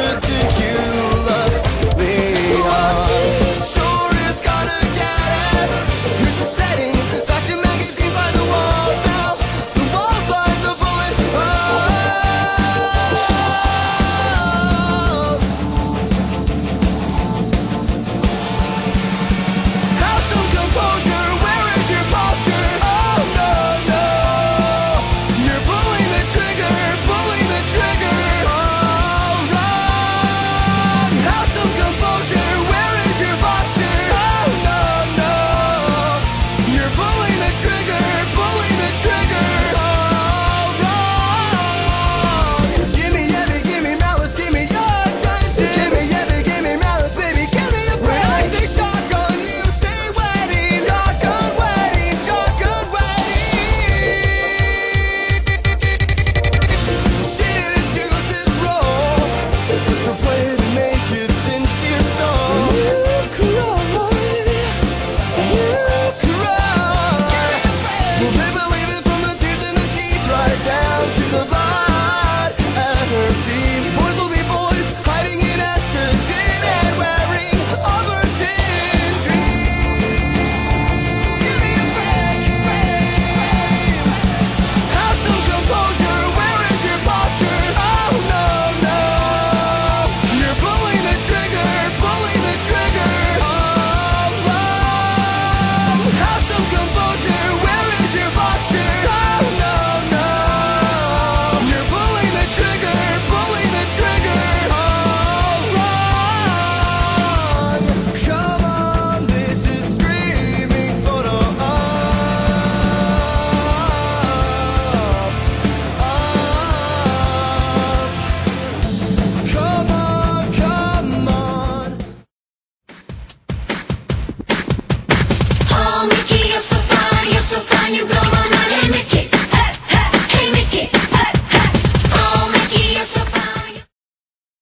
ridiculous